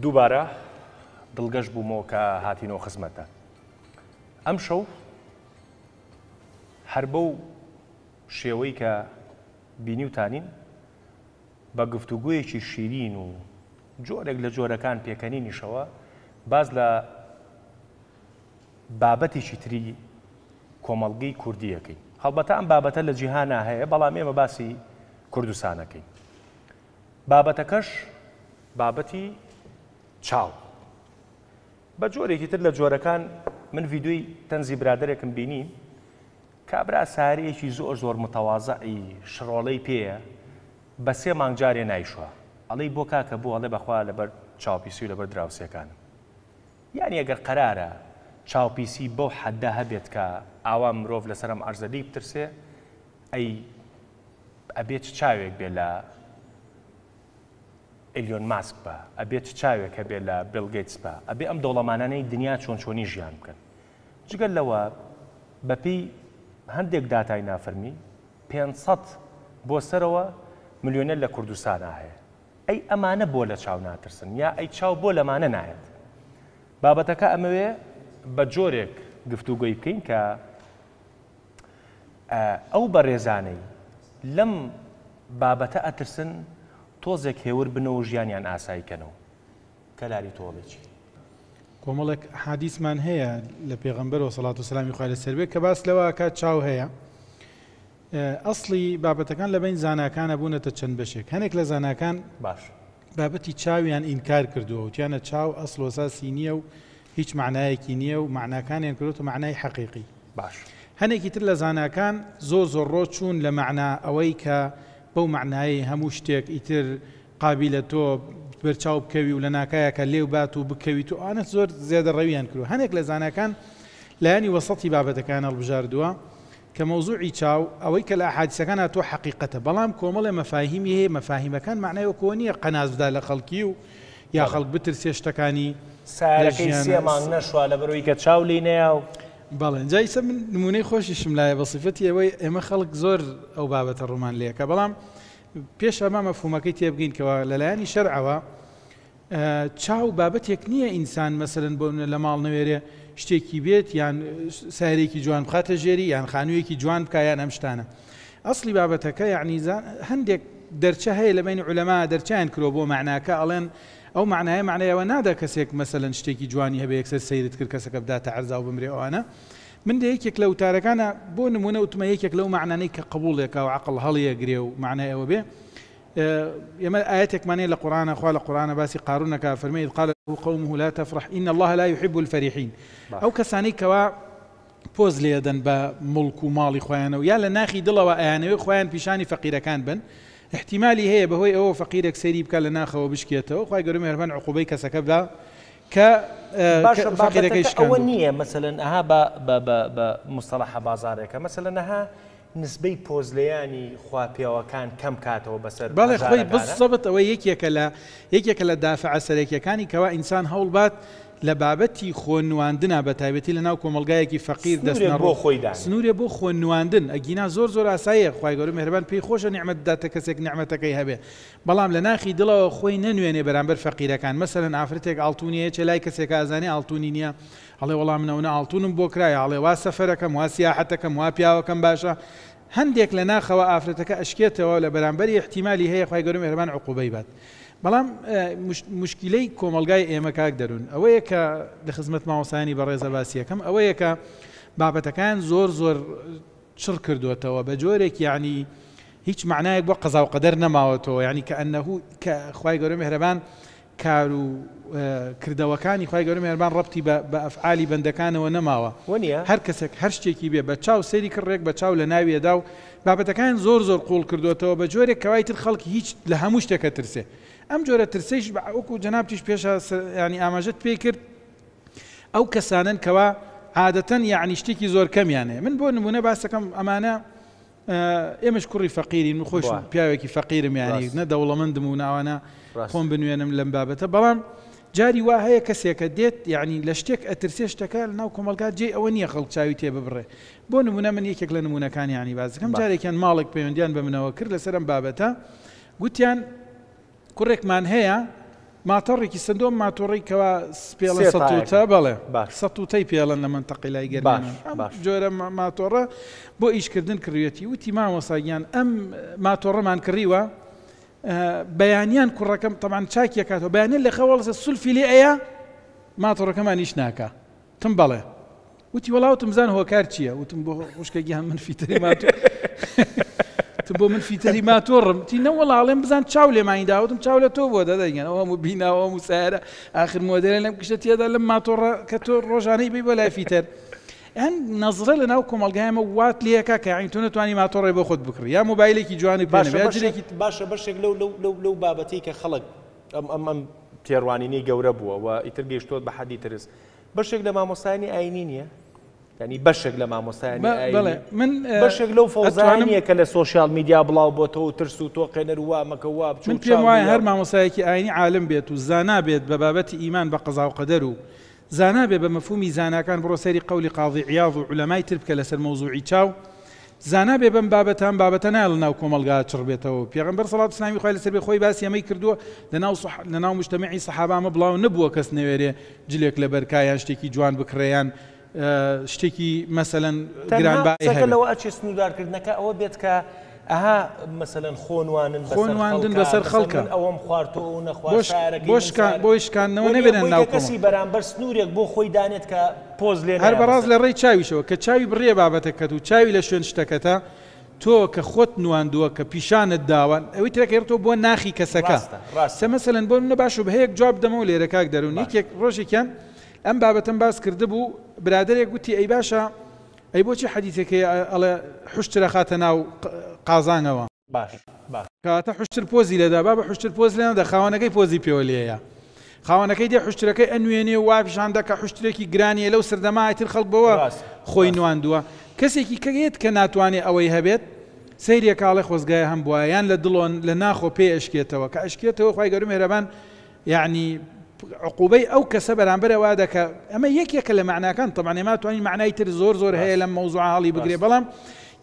دووبارە دڵگەش بوومەوە کە هاتینەوە خزمەتە ئەم شەو هەر بەو شێوەی کە بینیوتانین بە گفتوگویەکی شیرین و جۆرێک لە جۆرەکان پێکەنینیشەوە باز لە بابەتێکی تری کۆمەڵگەی کوردیەکەی هەڵبەتە ئەم بابەتە لە جیهانا هەیە بەڵام ئێمە باسی کوردستانەکەی بابەتەکەش بابەتی چاو بە جۆرێکی تر لە جۆرەکان من ڤیددیوی تەنزی برادێکم بینی کابرا ساریەکی زۆر زۆر متەوازعی شڕۆڵەی پێیە بە سێ مانگ جارێ نایشوە ئەڵی بۆ کاکە بوو هەڵێ بەخوا لەبەر چاوپیسی و لەبەر دراوسەکانم یانی ئەگەر قەرارە چاوپیسی بەو حەددا هەبێت کە ئاوا مرۆڤ لەسەرم ئەرزەلی بترسێ ئەی ئەبێ چ چاوێک بێ لە ئلیۆن ماسک بە ئەبێ چ چاوێک هەبێ لە بلگەیتس بە ئەبێ ئەم دەوڵەمانانەی دنیا چۆن چۆنی ژیان بکەن جگەل لەوە بەپی هەندێک داتای نافەرمی 500 بۆ سەرەوە ملیۆنە لە کوردستانە هەیە ئەی ئەمانە بۆ لە چاو ناترسن یا ئەی چاو بۆ لەمانە نایەت بابەتەکە ئەمەوێ بە جۆرێک گفتوگوی بکەین کە ئەو بەڕێزانەی لەم بابەتە ئەترسن تۆزێک هێور بنەوەو ژیانیان ئاسایی کەنەوە کەلاری تۆڵێکی. کۆمەڵێک حادیسمان هەیە لە پێغەمبەرەوە سەڵات و سەلامی خوای لەسەر بێ کە باس لەوە ئەکات چاو هەیە ئەسڵی بابەتەکان لە بەین زاناکانە بوونەتە چەند بەشێک هەنێک لە زاناکان باش بابەتی چاویان ئینکار کردووە وتیانە چاو ئەسڵ وەساسی نییە و هیچ مەعنایەکی نییە و مەعناکانیان کردۆتە مەعنای حەقیقی. باش. هەنێکی تر لە زاناکان زۆر زۆر ڕۆ چوون لە مەعنا ئەوەی کە بەو مەعنایەی هەموو شتێک ئیتر قابیلە تۆ بەر چاو بکەوی و لە ناکایەکە لێو بات و بکەویت و ئەوانە زۆر زیادەڕەویان کردووە هەنێک لە زاناکان لایەنی وەسەتی بابەتەکەیان هەڵبژاردووە کە مەوزوعی چاو ئەوەی کە لە ئەحادیسەکان هاتووە حەقیقەتە بەڵام کۆمەڵێ مەفاهیمی هەیە مەفاهیمەکان مەعنای وەک ئەوە نییە قەناس بدا لە خەڵکی و یا خەڵک بترسێ شتەکانی لە سارەکەی ژیان سێ مانگ نەشوا لەبەر ئەوەی کە چاو لێی نەیا و. بەڵێ ئینجا ئیسە من نموونەی خۆشیشم لایە بە سیفەتی ئەوەی ئێمە خەڵک زۆر ئەو بابەتە ڕوومان لێکا بەڵام پێش ئەمە مەفهوومەکەی تێبگەین کەوا لە لایەنی شەرعەوە چاو بابەتێک نییە ئینسان مەسەلەن بۆ منە لە ماڵ نەوێرێ شتێکی بێت یان سایرێکی جوان بخاتە ژێری یان خانوویەکی جوان بکە یان ئەم شتانە ئەسلی بابەتەکە یعنی هەندێک دەرچە هەیە لە بینی علەما دەرچیان کرۆ بۆ معناکە ئەڵێن ئەو معناە معنایەوە نادا کەسێک مەسەن شتێکی جوانی هەبێ یەکسەر سیرت کرد کەسەکە بداتە عرزا و بمرێ ئەوانە من لە یەکێک لە وتارەکانە بۆ نمونە وتمە یەکێک لەو معنانەی کە قبولێکا و عقل هەڵیەگرێ و معنایەوە بێ ئێمە ئایەتێکمان هەیە لە قورئانە خوا لە قورئانە باسی قارون ئەکا ئەفەرمێ اذ قال له قومه لا تفرح ان الله لا يحب الفرحین ئەو کەسانەی کەوا پۆز لێ ئەدەن بە مڵک و ماڵی خۆیانە و یا لە ناخی دڵەوە ئەیانەوێ خۆیان پیشانی فەقیرەکان بن احتیمالی هەیە بەهۆی ئەوە فەقیرێک سەیری بکە لە ناخەوە بشکێتەوە خی گەرم هەربەن عقوبەی کەسەکە بدا کە فەقیرەکەی شکەوە نییە مەسەن ئەها بە مستەلاحە بازارێکە مەسەە نەها نسبەی پۆزلەیانی خوا پێوەکان کەم کاتەوە بەسەر بەڵێ خوی هەزارەکانە. بززەبت ئەوە یەکێکە لە یەکێکە لە دافعە سەرەکیەکانی کەوا ئینسان هەوڵبات لە بابەتی خۆ نواندنا بەتایبەتی لە ناو کۆمەڵگایەکی فەقیر دەست سنورێک بۆ نەڕۆ خۆی دانێ. سنورێ بۆ خۆ نواندن ئەگینا زۆر زۆر ئاساییە خوای گەورە مێهرەبان پێی خۆشە نیعمەت بداتە کەسێک نیعمەتەکەی هەبێ بەڵام لە ناخی دڵەوە خۆی نەنوێنێ بەرامبەر فەقیرەکان مەسەلەن ئافرەتێک ئاڵتونی هەیە چێ لای کەسێکا ئەزانێ ئاڵتونی نیە ئەڵێ وەڵا من ئەونە ئاڵتونم بۆ کرایە ئەڵێ وا سەفەرەکەم وا سیاحەتەکەم وا پیاوەکەم باشە هەندێک لە ناخەوە ئافرەتەکە ئەشکێتەوە لە بەرامبەری احتیمالی هەیە خوای گەورە مێهرەبان عقوبەی بات بەڵام مشکیلەی کۆمەڵگای ئێمە کاک دەرون ئەوەیە کە لە خزمەت ماوەسانی بەڕێزە باسیەکەم ئەوەیە کە بابەتەکان زۆر زۆر چڕ کردوێتەوە بە جۆرێک یعنی هیچ معنایەک بۆ قەزا و قەدەر نەماوەتەوە یعنی کە ئەنەهوو کە خوای گەورە مێهرەبان کار و کردەوەکانی خوای گەورە میهرەبان ڕەبتی بە بە ئەفعالی بەندەکانەوە نەماوە ونیە؟ هەر کەسێک هەر شتێکی بێ بە چاو سەیری کرد ڕێک بە چاو لە ناوی ئەدا و بابەتەکان زۆر زۆر قووڵ کردۆتەوە بە جۆرێک کەوای تر خەڵک هیچ لە هەموو شتێک ئەترسێ ئەم جۆرە ترسەیش بە وەکوو جەنابتیش پێشا یانی ئاماژەت پێی کرد ئەو کەسانەن کەوا عادەتەن یانی شتێکی زۆر کەمیان هەیە من بۆ نموونە باس دەکەم ئەمانە ئێمەش کوڕی فەقیرین و خۆیشم پیاوێکی فەقیرم یانی نە دەوڵەمەندم و نە ئەوانە خۆم بنوێنم لەم بابەتە بەڵام جاری وا هەیە کەسێکە دێت یانی لە شتێک ئەترسێ شتەکە لەناو کۆمەڵگا جێی ئەوە نییە خەڵک چاوی تێ ببڕێ بۆ نموونە من یەکێک لە نموونەکانیانی باس دەکەم جارێکیان ماڵێک پەیوەندیان بە منەوە کرد لەسەر ئەم بابەتە گوتیان کوڕێکمان هەیە ماتەڕێکی سەدۆم ماتۆڕی کەوا سپێڵە سێ تایەکە سەتوتە بەڵێ باش سەتوتەی پێڵن لە مەنتەقەی لای باش گەرمیان ئەم باش جۆرە ما ماتۆڕە بۆ ئیش کردن کڕیوێتی وتی مامۆسا گیان ئەم ماتۆڕەمان کڕیوە ە بەیانیان کوڕەکەم تەبعەن چاکی ئەکاتەوە بەیانیان لە خەوەڵ سولفی لێ ئەیا ماتۆڕەکەمان ئیش ناکا. تم بەڵێ وتی وەڵا وتم بزان هۆکار چییە وتم بۆ خوشکە گیان من فیتری ماتۆ تم بۆ من فیتری ماتۆڕم تی نەوەڵاڵێم بزان چاو لێمانی داوتم چاو لە تۆ بۆ دەدەگەن ئەوە هەموو بیناوە هەموو سارە ئاخر مۆدێلە لەم کشتە تێدا لەم ماتۆڕە کە تۆ ڕۆژانەی بی بۆ لای فیتەر ئەم نەزرە لە ناو کۆمەلگایمە وات لەکە کەین تۆ نتوانانی ماتۆڕێ بۆ خۆت بکڕی یا مۆبایلێکی جوانی باشێکی باشە بەشێک لەو لەو لەو بابەتی کە خەڵک ئەم ئەم ئەم تێڕوانینەی گەورە بووە و ئیتر گەیشتۆت بە حەدی ترس بەشێک لە مامۆستایانی ئاینی نییە؟ ینی بەشێک لە مامۆستایانی ئاینی من بەشێک لەو فەوزانە نییە کە لە سوۆسیال میدیا بڵاو بۆتەوە ترس و تۆ قێنەر وا مەکە وا بچون پێم وایە هەر مامۆسایەکی ئاینی عالم بێت و زانا بێت بە بابەتی ئیمان بە قەزا و قەدەر و زانا بێ بە مەفهومی زاناکان بڕۆ سەیری قولی قاضی عیاض و علەمای تر بکە لەسەر مەوزوعی چاو زانا بێ بەم بابەتە ئەم بابەتە نایە لە ناو کۆمەڵگا چڕ بێتەوە پێغەمبەر سڵاو سلامی خوای لەسەر بێ خۆی باسی ئەمەی کردووە لە ناو صح لە ناو مجتمعی صحابە ئەمە بڵاو نەبووە کەس نەوێرێ جلێک لە بەر کا یان شتێکی جوان بکڕێ یان شتێکی مەسەلەن گران بای هەبێ تەنها قسەکە لەوە ئەچێ سنوودار کردنەکە ئەوە بێت کە ئەها مەسەلەن خۆ نواندن بەسەر خۆ خەڵکا نواندن بەسەر مەسەلەن خەڵکا من ئەوەم خوارد تۆ ئەو نەخوارد بۆش شارەکەی بۆ من شکان شار بۆ شکاندنەوە وەنیە نەبێنە بۆی ناو کە کەسی کۆمەڵ. بەرامبەر سنوورێک بۆ خۆی دانێت کە پۆز لێ هەر بەڕاست لە ڕێی چاویشەوە کە چاوی بڕیە بابەتەکەت و چاوی لە شوێن شتەکەتە تۆ کە خۆت نواندووە کە پیشانت داوە ئەوی تر ئەگەڕێتەوە بۆ ناخی کەسەکە سە مەسەلەن بۆ منە باشە بە هەیەک جواب بدەمەوە لێرە کاک دەروون یەکێک ڕۆژێکیان ئەم بابەتەم باس کردبوو برادەرێک گوتی ئەی باشە ئەی بۆچی حەدیثەکەی ئەڵێ حوشترە خاتە ناو قازانەوە. باش باش. کەواتە حوشتر پۆزی لێدا بابە حوشتر پۆز لێ نەدا خاوەنەکەی پۆزی پێوە لێیە خاوەنەکەی دێ حوشترەکەی ئەنوێنێ و وا پیشان دا کە حوشترێکی گرانیە لەو سەردەمە ئیتر خەڵک بەوە ڕاست خۆی ڕاست نواندووە کەسێکی کە هەیەت کە ناتوانێ ئەوەی هەبێت سەیرێکە ئەڵێ خۆزگایە هەمبوایە یان لە دڵۆ لە ناخۆ پێ ئەشکێتەوە کە ئەشکێتەوە خوای گەورە مێهرەبان یەعنی عقوبەی ئەو کەسە بەرامبەر ئەوە دە کە ئەمە یەکێکە لە مەعناکان تەبعەن ئێمە توانین مەعنای تر زۆر زۆر هەیە لەم مەوزوعە هەڵی بگرێ بەڵام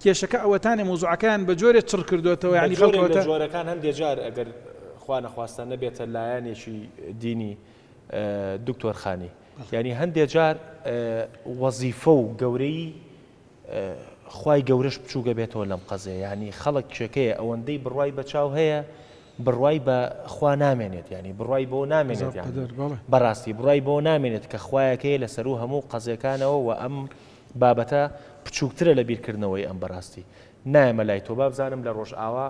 کێشەکە ئەوەتانێ مۆزوعەکان بە جۆرێ چڕ کردوێتەوە یعنی خەڵکەوەتە جۆرەکان هەندێک جار ئەگەر خوا نەخواستە نەبێتە لایەنێکی دینی دکتۆرخانی ینی هەندێک جار وەزیفە و گەورەی خوای گەورەش بچووگە بێتەوە لەم قەزێ ینی خەڵک کێکەیە ئەوەندەی بڕوای بەچاو هەیە بڕوای بە خوا نامێنێت ینی بڕای بۆ نامێنێت بەڕاستی بڕای بۆ نامێنێت کە خویەکەی لەسەر و هەموو قەزیەکانەوە و ئەم بابەتە بچووکترە لە بیرکردنەوەی ئەم بەڕاستی نایەمە لای تۆ بابزانم لە ڕۆژئاوا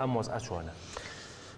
ئەم مۆز ئەچۆنە.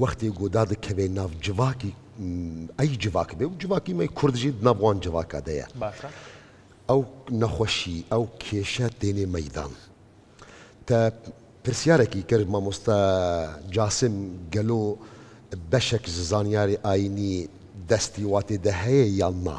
وەختێ گۆ دادە کەێ ناڤ جڤاکی ئەی جڤاک بێ و جڤاکی مەی کوردژی نەڤوان جڤاکا دەیە ئەو نەخۆشی ئەو کێشە دێنێ مەدان تە پرسیارێکی کرد مامۆستا جاسم گەلۆ بەشێک زانیاری ئاینی دەستی واتێ دە هەیە یان نا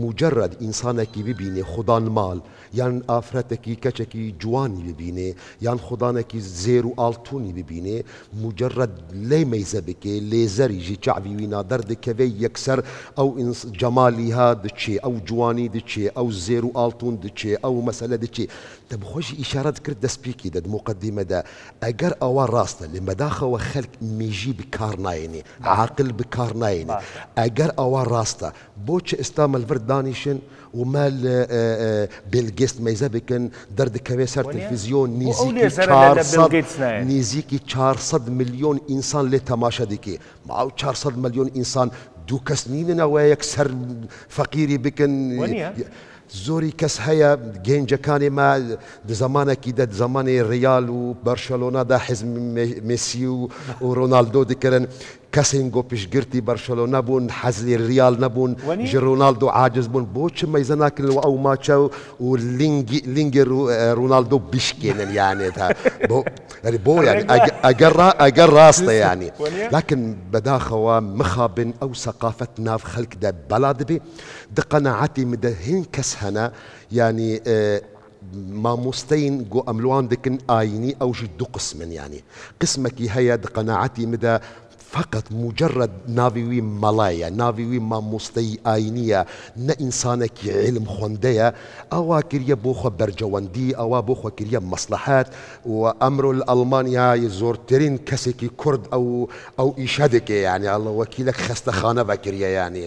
موجەرەد ئینسانەکی ببینێ خودان مال یان ئافرەتەکی کەچەکی جوانی ببینێ یان خودانەکی زێر و ئاڵتونی ببینێ موجەرەد لەی مەیزە بکێ لێزەری ژی چەعبی وینا دەر دکەێی یەکسەر ئەو جەمالی ها دچێ ئەو جوانی دچێ ئەو زێر و ئاڵتون دچێ ئەو مەسەلە دچێ دە بخۆ ژی ئیشارەت کرد دەسپیکی دەد موقەدیمە دە ئەگەر ئەوە ڕاستە لێن بەداخەوە خەلک میژی بکار ناێنێ عاقل بکار ناێنێ ئەگەر ئەوە ڕاستە بۆ چ ئستا ملڤرت دانیشن و مل بیل گست میزە بکن دردکەوێ سەر تلفزیون نیزیکی چار سەد نیزیکی چار سەد ملیون ئینسان لێ تەماشە دکی مە ئەو چار سەد ملیون ئینسان دوو کەس نینن ئەوە یەک سەر فەقیری بکن زۆری کەس هەیە گێنجەکانی مە زمانەکی دە زمانی ریال و بەرشەلۆنا دا حزم مسی و ڕۆنالدۆ دکرن کاسینگۆ پشگرتی بەرشەلۆنە بوون حەزی ریال نەبوون ژ روناڵدۆ عاجز بوون بۆ چ مەیزە ناکرن و ئەو ماچە و لینگی لینگی رو روناڵدۆ بیشکێنن یانێ تا بۆ یانی بۆ یانی ئەگە ئەگە را ئەگە راستە یانی لاکن بەداخەوە مخابن ئەو سەقافەت ناڤ خەلک دە بەلا دبێ دە قەناعەتی مدە هین کەس هەنە یانی ماموستەین گۆ ئەملوان دکن ئاینی ئەوژی دو قسمن یانی قسمەکی هەیە دە قەناعەتی مدە فەقەت موجەرەد ناوی وی مەڵا یە ناوی وی ماموستەی ئاینی یە نە ئینسانەکی عیلم خوەندەیە ئەوا کریە بۆ خوە بەرجەوەندی ئەوا بۆ خوە کریە مەسڵەحەت و ئەمرۆ لە ئەڵمانیا زۆرترین کەسەکی کورد ئەو ئەو ئیشە دکێ یانی ئەڵە وەکیلەک خەستەخانە بەکریە یانی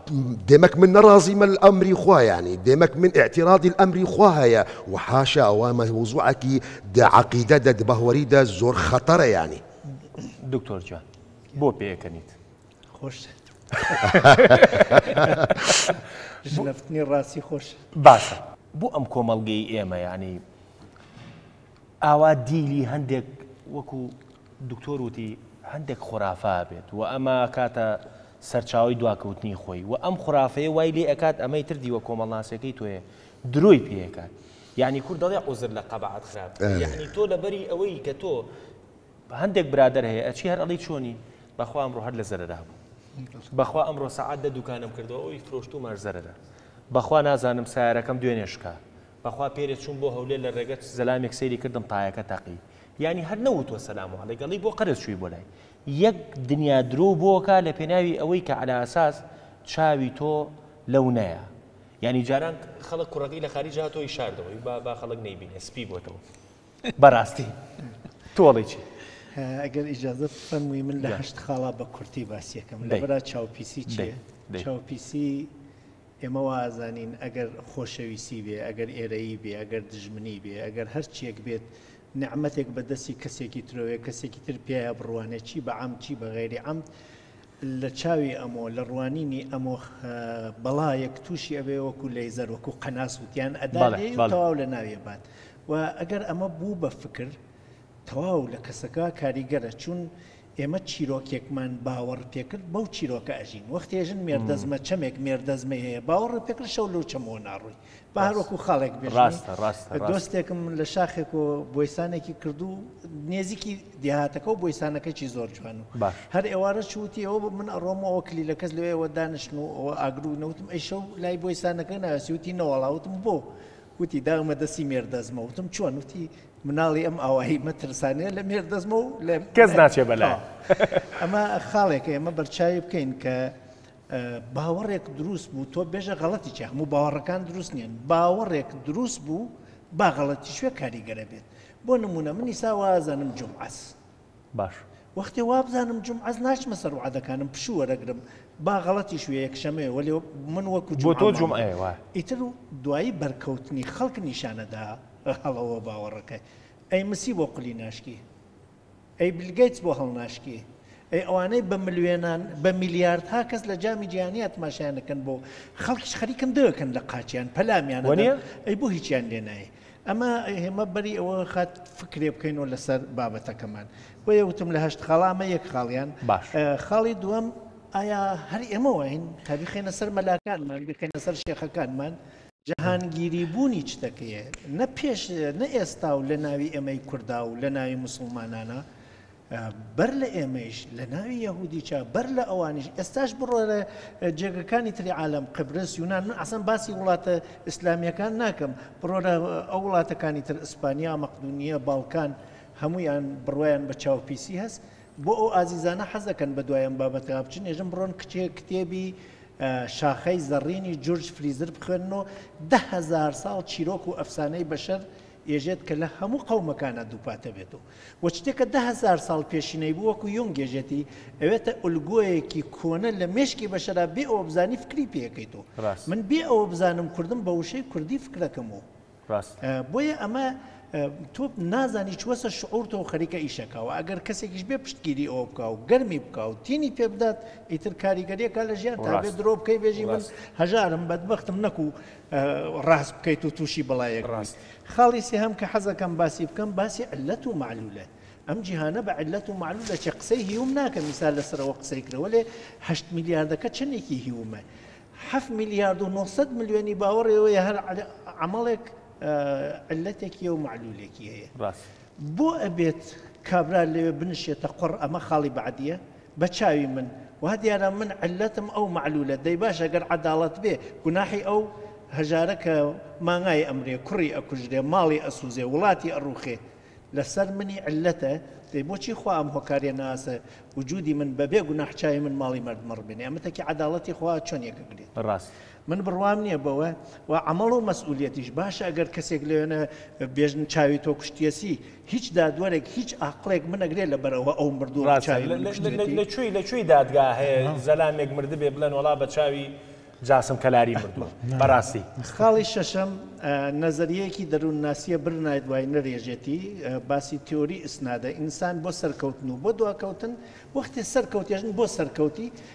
دێمەک من نەڕازی مە لە ئەمری خوا یانی دێمەک من ئیعتیڕاضی لە ئەمری خوا هە یە وە حاشا ئەوە مە وزوعەکی دە عەقیدە دە دبە هوەری دە زۆر خە تەرە یانی. دکتۆر جان بۆ پێ ئەکەنیت. خۆش ژنەفتنی ڕاستی خۆش باشە بۆ ئەم کۆمەڵگەی ئێمە یانی ئاوا دیلی هەندێک وەکو دکتۆر وتی هەندێک خورافە ئەبێت و ئەمە ئەکاتە سەرچاوەی دواکەوتنی خۆی و ئەم خورافەیە وای لێ ئەکات ئەمەی تر دیوە کۆمەڵناسیەکەی تۆیە درۆی پێ ئەکات یانی کورد دەڵێ عوزر لە قەبعەت خراپ یعنی تۆ لەبەری ئەوەی کە تۆ هەندێک برادەر هەیە ئەچی هەر ئەڵی چۆنی بەخوا ئەمڕۆ هەر لە زەرەرا بوو بەخوا ئەمڕۆ سەعات دە دوکانم کردەوە ئەوی فرۆشتومەش زەرەرە بەخوا نازانم سارەکەم دوێنێ شکا بەخوا پێرێ چووم بۆ هەولێر لە رێگە چ زەلامێک سەیری کردم تایەکە تەقی یانی هەر نەوتوە سەلام علیک ئەڵی بۆ قەرز چووی بۆ لای یەک دنیا درۆ و بۆکە لە پێناوی ئەوەی کە عەلا ئەساس چاوی تۆ لەو نەیە یانی جاران خەڵک کوڕەکەی لە خاریج هاتۆی شاردەوەی با با خەڵک نەیبینێ سپی بۆتەوە بەڕاستی تۆڵی چی ئەگەر ئیجازە فەرمووی من لە هەشت خاڵا بە کورتی باسیەکەم لەبرا چاوپیسی چێ چاوپیسی ئێمە وا ئەزانین ئەگەر خۆشەویستی بێ، ئەگەر ئێرەیی بێ، ئەگەر دژمنی بێ، ئەگەر هەر چییەک بێت، نیعمەتێک بە دەستی کەسێکی ترەوەیە، کەسێکی تر پیایا بڕوانێ، چی بە عەمد، چی بە غەیری عەمد، لە چاوی ئەمۆ، لە ڕوانینی ئەمۆ بەڵایەک تووشی ئەبێ وەکوو لەیزەر، وەکوو قەناس وتیان ئەدا لێی و تەواو لە ناوی ئەبات و ئەگەر ئەمە بوو بە فکر، تەواو لە کەسەکە کاریگەرە، چون ئێمە چیرۆکێکمان باوەڕ پێکرد بەو چیرۆکە ئەژین وەختێ ژن مێردەزمە چەمێک مێردەزمەی هەیە باوەڕ پێکرد شەو لەو چەمەوە ناڕۆی با هەر وەکو خاڵێک بێژ ڕاستە ڕاستە ڕاستە. دۆستێکم لە شاخێک و بۆیسانێکی کردو نێزیکی دێهاتەکە و بۆیسانەکەکی زۆر جوان و باش. هەر ئێوارە چ وتی ئەوە من ئەڕۆم و ئەوە کلیلە کەس لەوێ ئەوە دانیشن و ئەوە ئاگرو نە وتم ئەی شەو لای بۆیسانەکە ناوێسی وتی نەوەڵا وتم بۆ وتی داومە دەستی مێردەزمە وتم چۆن وتی مناڵی ئەم ئاوایی مەترسانەیە لە مێر دەزمە و لە کەس ناچێ بەلا ئەمە خاڵێکە ئێمە بەرچاوی بکەین کە باوەڕێک دروست بوو تۆ بێژە غەڵەتی چ هەموو باوەڕەکان دروست نیین باوەڕێک دروست بوو باغەڵەتی شوێ کاریگەرە بێت بۆ نمونە منی ساوازانم جمعەس باش. وەختێ وابزانم جومعەس ناچمە سەر وعدەکانم پشوو وەرەگرم با غەڵەتیش وێ یەکشەمەیە وەلێ من وەکو جومعە بۆتۆ جومعەیە وایە. ئیتر دوایی بەرکەوتنی خەڵک نیشانەدا هەڵەوە باوەڕەکەی ئەی مسی بۆ قولی ناشکی ئەی بیل گەیتس بۆ هەڵناشکی ئەی ئەوانەی بە ملوێنان بە میلیاردها کەس لە جامی جیهانیا تماشایان دەکەن بۆ خەڵکیش خەریکن دەوێکەن لە قاچیان پەلامیانە وەنیە ئەی بۆ هیچیان لێنای ئەمە ئێمە بەری ئەوە خات فکرێ بکەینەوە لەسەر بابەتەکەمان بۆیە وتم لە هەشت خاڵ ئەمە یەک خاڵیان باش خاڵی دووەم ئایا هەر ئێمە واین تا بخێنە سەر مەلاکانمان بخێنە سەر شێخەکانمان جەهانگیری بوونی چ دەکەیە نە پێش نە ئێستا و لە ناوی ئێمەی کووردا و لە ناوی مسلمانانە بەر لە ئێمەیش لە ناوی یەهودیچە بەر لە ئەوانیش ئێستاش بڕۆرە جێگەکانی تری عالم قبرس یونان من ئەسان باسی وڵاتە ئیسلامیەکان ناکەم بڕۆرە ئەو وڵاتەکانی تر ئیسپانیا مەقدونیە باڵکان هەمویان بڕوایان بە چاوپیسی هەست بۆ ئەو ئازیزانە حەزەکەن بە دوایان بابەتە بچن ێژم بڕۆن کچێ کتێبی شاخەی زەڕینی جورج فریزر بخوێنەوە دههزار ساڵ چیرۆک و ئەفسانەی بەشەر ئێژێت کە لە هەموو قەومەکانا دووپاتە بێت و وە شتێکە دە هەزار ساڵ پێشینەی بوو وەکو یۆنگ ئێژێتی ئەوێتە ئولگۆیەکی کۆنە لە مێشکی بەشەرا بێ ئەوە بزانی فکری پێ کەیت و ڕاست من بێ ئەوە بزانم کوردم بە وشەی کوردی فکرەکەم و ڕاست ئە بۆیە ئەمە ئە تۆ نازانی چوەسە شعور تۆ خەریکە ئیشەکەوە ئەگەر کەسێکیش بێ پشتگیری ئەوە بکا و گەرمی بکا و تینی پێ بدات ئیتر کاریگەریەکە لە ژیان تا بێ ڕاست درۆ بکەی بێژی من ڕاست هەژارم بەدبەختم نەکو ڕاست بکەیت و تووشی بەڵایەک بوویت. خاڵی سێهەم کە حەزەکەم باسی بکەم باسی علەت و معلولە. ئەم جیهانە بە علەت و معلولە چێ قسەی هیوم ناکەم ئیستا لەسەرەوە قسەی کرا وەلێ هەشت میلیاردەکە چەندێکی هیومە حەفت میلیارد و نۆ سەد ملیۆنی باوەڕێ وەیە هەر عەمەڵێک علەتێکی و معلولێکی هەیە بۆ ئەبێت کابرا لەوێ بنشێتە قوڕ ئەمە خاڵی بەعدیە بە چاوی من وا دیارە من علەتم ئەو مەعلولە دەی باش ئەگەر عەداڵەت بێ گوناحی ئەو هەژارە کە مانگای ئەمرێ کوڕی ئەکوژرێ ماڵی ئەسوزێ وڵاتی ئەڕوخێ لە سەر منی علەتە دەی بۆچی خوا ئەم هۆکارە ناسە وجودی من بە بێ گوناح چاوی من ماڵی مەردمە ڕبێنێ ئەمە تەکی عەداڵەتی خوا چۆن یەک ئەگرێت ڕاست من بڕوام نیە بەوە و عەمەڵ و مەسئولیەتیش باشە ئەگەر کەسێک لەوێنە بێژن چاوی تۆ کوشتیەسی هیچ دادوەرێک هیچ ئاقڵێک منەگرێت لە بەرەوە ئەو مردوو لە کوێی لە کوێی دادگا هەیە زەلامێک مردبێ بڵێن وڵا بە چاوی جاسم کەلاری مردووە بەڕاستی خاڵی شەشەم نەزەریەکی دەروون ناسیە برنایت وای نەرێژێتی باسی تیۆری ئیسنادە ئینسان بۆ سەرکەوتن و بۆ دواکەوتن وەختێ سەرکەوتێژن بۆ سەرکەوتی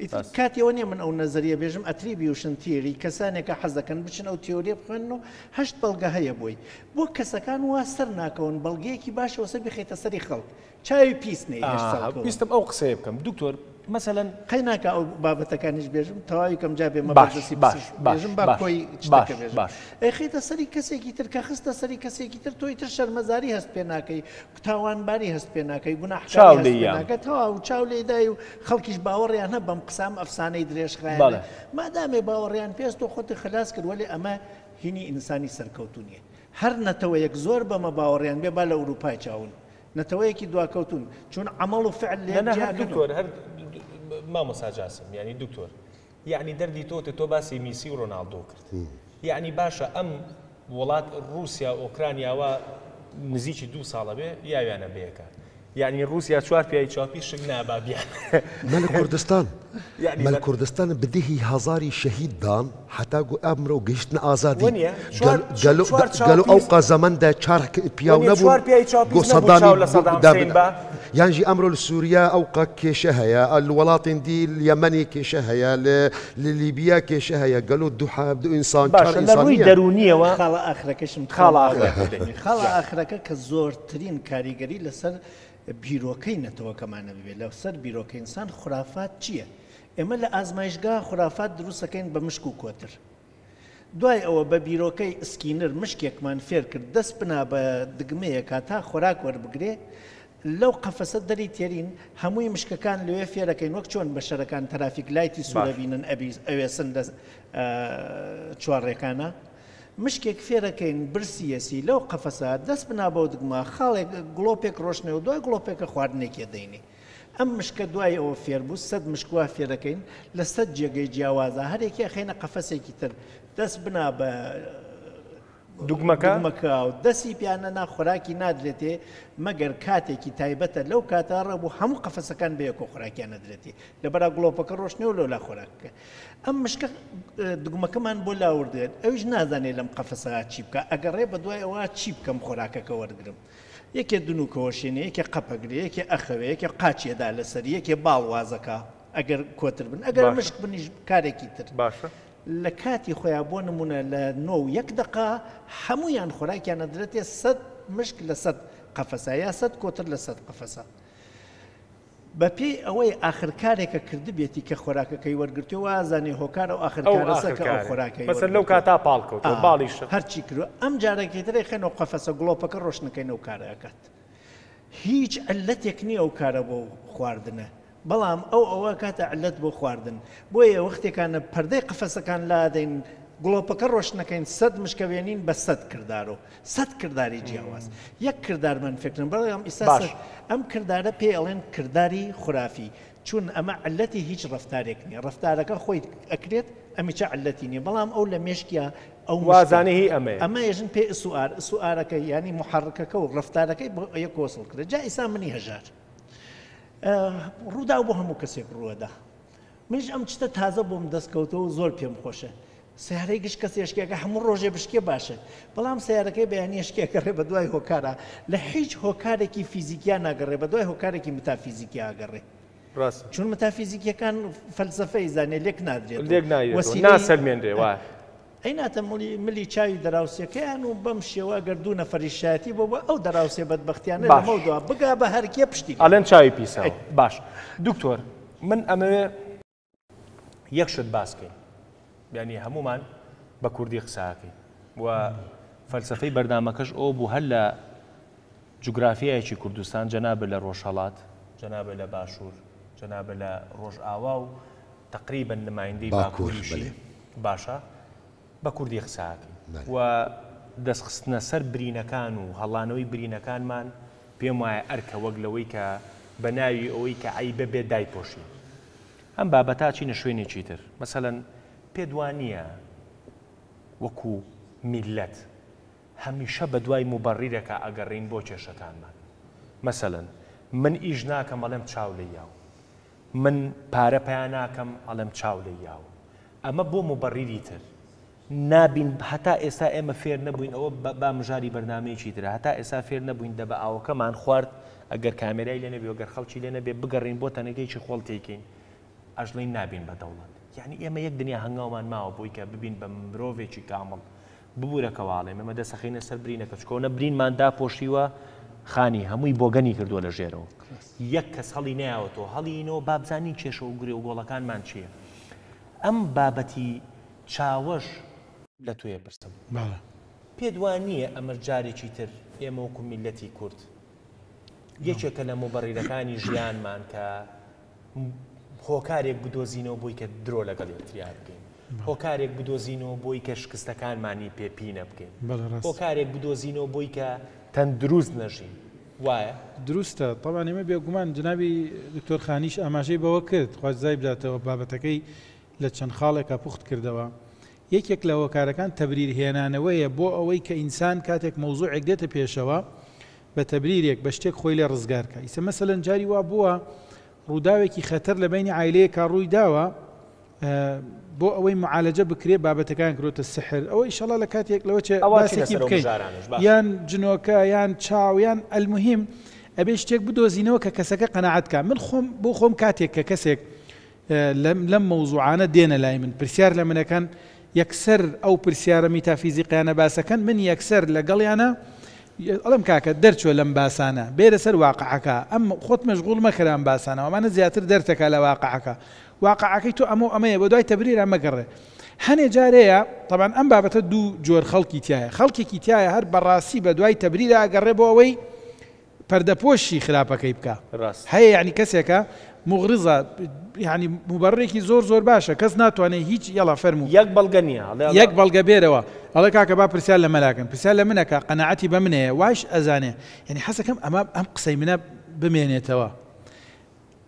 ئیتر کاتی ئەوە نیە من ئەو نەزەریە بێژم، ئەتریبیوشن تیۆری، کەسانێک کە حەز دەکەن بچن ئەو تیۆریە بخوێنن و هەشت بەڵگە هەیە بۆی. بۆ کەسەکان وا سەر ناکەون بەڵگەیەکی باش وەسە بیخەیتە سەری خەڵک چاوی پیس نەی هێشت سەر کەون. ئاها ویستم ئەو قسەیە بکەم دکتۆر مەسەلەن. قەی ناکا ئەو بابەتەکانیش بێژم تەواوی کەم جا بێمە باش بەردەستی باش پزیشک باش بێژم با باش کۆی چتەکە باش بێژم. باش. ئەیخەیتە سەری کەسێکی تر کە خستە سەری کەسێکی تر تۆ ئیتر شەرمەزاری هەست پێ ناکەی تاوانباری هەست پێ ناکەی گوناحکاری هەست پێ ناکەی تەواو چاو لێی دای و خەڵکیش باوەڕیان هەبوو بەم قسە ئەم ئەفسانەی درێژخایەنە مادامێ باوەڕیان پێ هەست تۆ خۆتی خەلاس کرد وەلێ ئەمە هینی ئینسانی سەرکەوتوو نییە هەر نەتەوەیەک زۆر بەمە باوەڕیان بێ با لە ئورووپای چاون نەتەوەیەکی دواکەوتوون چون عەمەڵ و فعل لێیان جیاکردووە مامۆستا جاسم یانی دکتۆر یەعنی دەردی تۆتێ تۆ باسی میسی و رۆناڵدۆ کرد یەعنی باشە ئەم وڵات روسیا و ئۆکرانیا وا نزیکی دوو ساڵە بێ یاویانە بەیەکە یەعنی روسیا چوار پیاوی چاوپی شک نا با بیان مەل کوردستان یەعنی مەل کوردستان بدهی هەزاری شەهید دان حەتا گو ئەمرۆ گەیشتنە ئازادی وەنیە چوار گەلو چوار چاو گەلو ئەو قەزەمەندە چار پیاو وەنیە نەبوون چوار پیاوی چاوپیس گو نەبوو سەدامی چاو لە سەدام دابن حسین با یانژی ئەمرۆ لە سوریا ئەو قە کێشە هەیە ئە لە وەڵاتین دی لە یەمەنی کێشە هەیە لە لە لیبیا کێشە هەیە گە لۆ دوحا دو ئینسان چار باشە لە ئینسان ڕووی نیە دەروونیەوە خاڵە ئاخرەکەشم خاڵە تەواو ئاخرەکە بکەم بێت خاڵە جا. ئاخرەکە کە زۆرترین کاریگەری لەسەر بیرۆکەی نەتەوەکەمانە ببێت لەسەر بیرۆکەی ئینسان خورافات چیە ئێمە لە ئازمایشگا خورافات دروستەکەین بە مشک و کۆتر دوای ئەوە بە بیرۆکەی ئسکینر مشکێکمان فێر کرد دەست بنا بە دگمەیەکا تا خۆراک وەربگرێ. لەو قەفەسە دەری تێرین، هەمووی مشکەکان لۆیێ فێرەکەین وەک چۆن بەشەرەکان تەرافیک لایتی سوور ئەبینن ئەبی ئەوێسن لە چوارڕێکانە. مشکێک فێرەکەین برسی یەسی لەو قەفەسە دەست بنا بەو دگمە خاڵێک گڵۆپێک ڕۆشنێ و دوای گڵۆپێکە خواردنێکێ دەینی. ئەم مشکە دوای ئەوە فێربوو سەد مشک وا فێرەکەین لە سەد جێگەی جیاوازە هەرێکی ئەخەینە قەفەسێکی تر دەست بنا بە دوگمەکە و دەسی پیانە نا خۆراکی نادرێتێ مەگەر کاتێکی تایبەتە لەو کاتە ڕەبوو هەموو قەفەسەکان بەیەکۆ خۆراکیان نەدرێتی لەبەرا گڵۆپەکە ڕۆشتنی و لەلا خۆراکەکە ئەم مشکە دوگمەکەمان بۆ لاوردێت ئەوش نازانێت لەم قەفەسەها چی بکە ئەگەڕێ بە دوای ئەوە چی بکەم خۆراکەکە وەرگرم یەکێ دن و کەوەشێنێ، یەکێ قەپەگرێ، یەکێ ئەخەوێ، یەکێ قاچی ئەدا لە سەری، یەکێ باڵ واز ئەکا ئەگەر کۆتر بن، ئەگەر باشە. مشک بنیش کارێکی تر. باشە. لە کاتی خۆیا بۆ نموونە لە نۆ و یەک دەقە هەموویان خۆراکیان ئەدرێتێ سەد مشک لە سەد قەفەسا یا سەد کۆتر لە سەد قەفەسا. بە پێی ئەوەی ئاخر کارێکە کردبێتی کە خۆراکەکەی وەرگرتووە وازانێ هۆکار ئەو ئاخر کارەسە کە ئەو خۆراکەی وەرگرتووە. مەسەلەن لەو کاتا پاڵ کەوتووە باڵی شت. هەرچی کردووە ئەم جارەکی ترەی خەنەوە قەفەسە گڵۆپەکە ڕۆشنەکەین ئەو کارە ئەکات. هیچ علەتێک نییە ئەو کارە بۆ خواردنە. بەڵام ئەو ئەوە کاتە علەت بۆ خواردن. بۆیە وەختێکانە پەردەی قەفەسەکان لادەین گڵۆپەکە ڕۆشنەکەین سەد مشکەوێنین بە سەد کردارۆ. سەد کرداری جیاواز یەک کردار من فکرم بەڵام ئیستا باش. سەد ئەم کردارە پێی ئەڵێن کرداری خورافی چون ئەمە علەتی هیچ ڕەفتارێک نیە ڕەفتارەکە خۆی ئەکرێت ئەمیچە علەتی نیە بەڵام ئەو لە مێشکیا ئەو مشکە وازانێ هی ئەمەیە. ئەمە ئێژن پێ ئسوئار ئسوئارەکەی یانی محرکەکە و ڕەفتارەکەی بۆ یەک وەسڵ کرێت جا ئیسا منی هەژار ئە ڕووداو بۆ هەموو کەسێک ڕووەدا منیش ئەم چتە تازە بۆم دەست کەوتەوە و زۆر پێم خۆشە سیارەی گشت کەسێ شکێکە هەموو ڕۆژێ بشکێ باشە بەڵام سیارەکەی بەیانە شکێکەڕێ بە دوای هۆکارە لە هیچ هۆکارێکی فیزیکیا ناگەڕێ بە دوای هۆکارێکی متافیزیکیا گەڕێ ڕاست چون متافیزیکیەکان فەلسفەی زانێ لێک نادرێت لێک نایێت ناسەلمێنرێ وایە ئەیناتە ملی ملی چاوی دەراوسێکەیان و بەم شێوە ئەگەر دوو نەفەریش شایەتی بۆ بوە ئەو دەراوسێ بەدبەختیانە باش لەمەو دوا بگا بە هەرکیە پشتی گرە ئەلێن چاوی پیساوە ئەی. باش دکتۆر من ئەمەوێ یەک شت باس کەین یانی هەموومان بە کوردی قسە ئەکەین و فەلسەفەی بەرنامەکەش ئەوە بوو هەر لە جوگرافیایەکی کوردستان جەنابە لە ڕۆژهەڵات جەنابە لە باشوور جەنابە لە ڕۆژئاوا و تەقریبەن نمایندەی باکوور باکووریشی بەلێ. باشە بە کوردی قسە ئەکەین و دەست خستنە سەر برینەکان و هەڵانەوەی برینەکانمان پێم وایە ئەرکە وەک لەوەی کە بە ناوی ئەوەی کە عەیبە بێت دایپۆشین ئەم بابەتە چینە شوێنێکی تر مەسەلەن پێت وا نییە وەکو میللەت هەمیشە بە دوای موبەڕیرەکا ئەگەڕێین بۆ کێشەکانمان مەسەلەن من ئیش ناکەم ئەڵێم چاو لێی یاوە من پارە پەیا ناکەم ئەڵێم چاو لێی یاو ئەمە بۆ موبەڕیری تر نابین هەتا ئێستا ئێمە فێر نەبووین ئەوە با مژاری بەرنمەیەکی ترە هەتا ئێستا فێر نەبووین دەبە ئاوەکەمان خوارد ئەگەر کامێرای لێ نەبێ گەر خەڵکی لێ نەبێ بگەڕین بۆ تەنەگەیکی خۆڵ تێکین ئەژڵین نابین بە دەوڵەت یعنی ئێمە یەک دنیا هەنگاومان ماوە بۆی کە ببین بە مرۆڤێکی کامڵ ببورە کەواڵێم ئێمە دەسەخەینە سەر برینەکە چکۆ نە برینمان داپۆشیوە خانی هەمووی بۆگەنی کردووە لە ژێرەوە یەک کەس هەڵی ناوەتەوە هەڵینەوە بابزانین کێشە و گرێ و گۆڵەکانمان چییە ئەم بابەتی چاوەش لە تۆیە پرسم پێت وا نییە ئەمەش جارێکی تر ئێمە وەکو میلەتی کورد یەکێکە لە موبەڕیرەکانی ژیانمان کە هۆکارێک بدۆزینەوە بۆی کە درۆ لەگەڵ یەکتریا بکەین، هۆکارێک بدۆزینەوە بۆی کە شکستەکانمانی پێ پینە بکەین، هۆکارێک بدۆزینەوە بۆی کە تەندروست نەژین، وایە؟ دروستە، تەبعەن ئێمە بێگومان جەنابی دکتۆر خانیش ئاماژەی بەوە کرد، خوا جزای بداتەوە، بابەتەکەی لە چەند خاڵێکا پوخت کردەوە، یەکێک لە هۆکارەکان تەبریر هێنانەوەیە بۆ ئەوەی کە ئینسان کاتێک مەوزوعێک دێتە پێشەوە بە تەبریرێک بە شتێک خۆی لێ ڕزگار کا ئیسە مەسەلەن جاری وا بووە ڕووداوێکی خەتەر لە بەینی عایلەیەکا ڕووی داوە بۆ ئەوەی معالەجە بکرێ بابەتەکان کرۆتە سحر ئەوە ئیشەڵا لە کاتێک لەوە چێ ئەوە چی باسێکی لەسەر و بکەین مژارانش باش یان جنۆکە یان چاو یان الموهیم ئەبێ شتێک بدۆزینەوە کە کەسەکە قەناعەت کا من خۆم بۆ خۆم کاتێک کە کەسێک لەم لەم مەوزوعانە دێنە لای من پرسیار لە من ئەکەن یەکسەر ئەو پرسیارە میتافیزیقیانە باس ئەکەن من یەکسەر لەگەڵیانا ئەڵێم کاکە دەرچوە لەم باسانە بێرە سەر واقعەکە ئەم خۆت مەشغوڵ مەکەرە ئەم باسانە ئەمانە زیاتر دەرتەکە لە واقعەکە واقعەکەی تۆ ئەمە و ئەمەیە بە دوای تەبریرا مەگەڕێ هەنێ جار هەیە طبعا ئەم بابەتە دوو جۆر خەڵکی تایە خەڵکێکی تایە هەر بەڕاستی بە دوای تەبریرا ئەگەڕێ بۆ ئەوەی پەردەپۆشی خراپەکەی بکا راست. هەیە یەعنی کەسێکە موغرزە یەعنی موبەررێکی زۆر زۆر باشە کەس ناتوانێ هیچ یەڵا فەرموو. یەک بەڵگە نیە ئەڵێ یەک بەڵگە بێرەوە ئەڵێ کاکە با پرسیار لە مەلا کەن پرسیار لە منە کە قەناعەتی بە منەیە وایش ئەزانێ یەعنی حەزەکەم ئەمە ئەم قسەی منە بمێنێتەوە.